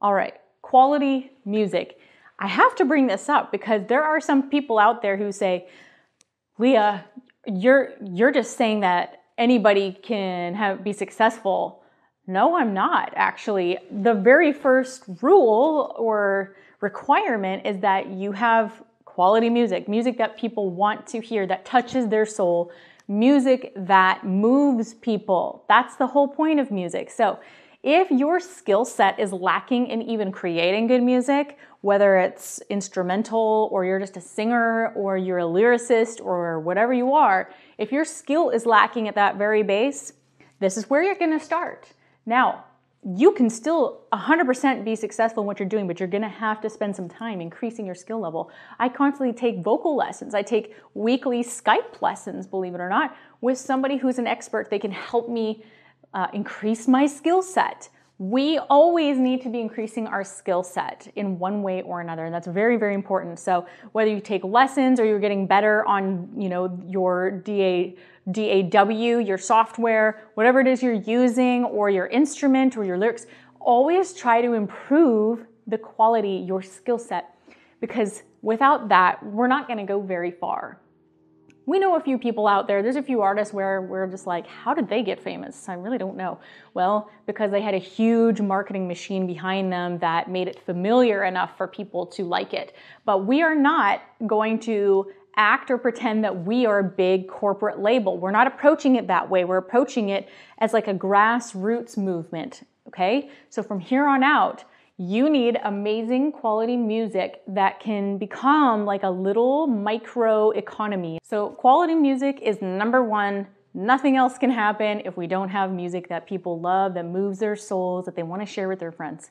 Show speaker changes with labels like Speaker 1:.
Speaker 1: All right, quality music. I have to bring this up because there are some people out there who say, Leah, you're you're just saying that anybody can have be successful. No, I'm not actually. The very first rule or requirement is that you have quality music, music that people want to hear, that touches their soul, music that moves people. That's the whole point of music. So, if your skill set is lacking in even creating good music, whether it's instrumental or you're just a singer or you're a lyricist or whatever you are, if your skill is lacking at that very base, this is where you're gonna start. Now, you can still 100% be successful in what you're doing, but you're gonna have to spend some time increasing your skill level. I constantly take vocal lessons. I take weekly Skype lessons, believe it or not, with somebody who's an expert. They can help me uh, increase my skill set. We always need to be increasing our skill set in one way or another, and that's very, very important. So whether you take lessons or you're getting better on, you know, your DA, DAW, your software, whatever it is you're using, or your instrument or your lyrics, always try to improve the quality, your skill set, because without that, we're not going to go very far we know a few people out there. There's a few artists where we're just like, how did they get famous? I really don't know. Well, because they had a huge marketing machine behind them that made it familiar enough for people to like it. But we are not going to act or pretend that we are a big corporate label. We're not approaching it that way. We're approaching it as like a grassroots movement. Okay? So from here on out, you need amazing quality music that can become like a little micro economy. So, quality music is number one. Nothing else can happen if we don't have music that people love, that moves their souls, that they want to share with their friends.